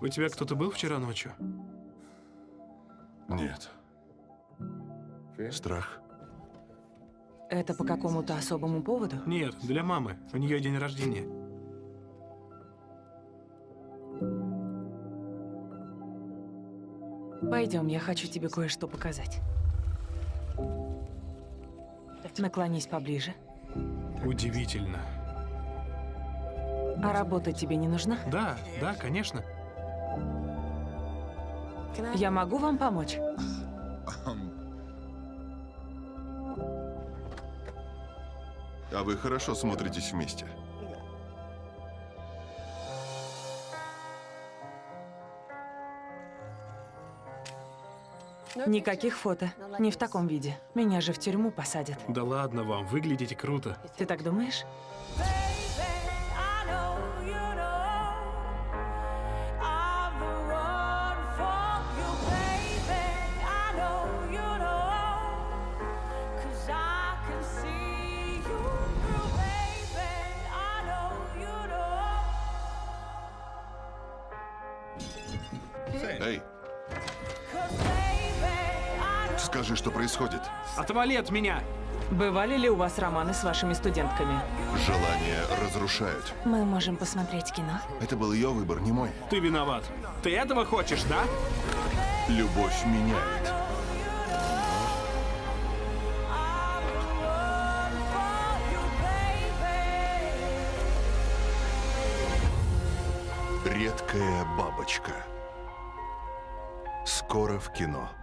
У тебя кто-то был вчера ночью? Нет. Страх? Это по какому-то особому поводу? Нет, для мамы. У нее день рождения. Пойдем, я хочу тебе кое-что показать. Наклонись поближе. Удивительно. А работа тебе не нужна? Да, да, конечно. Я могу вам помочь? А вы хорошо смотритесь вместе. Никаких фото. Не в таком виде. Меня же в тюрьму посадят. Да ладно вам, выглядите круто. Ты так думаешь? Эй, скажи, что происходит. Отвали от меня! Бывали ли у вас романы с вашими студентками? Желания разрушают. Мы можем посмотреть кино. Это был ее выбор, не мой. Ты виноват. Ты этого хочешь, да? Любовь меняет. Редкая бабочка. Скоро в кино.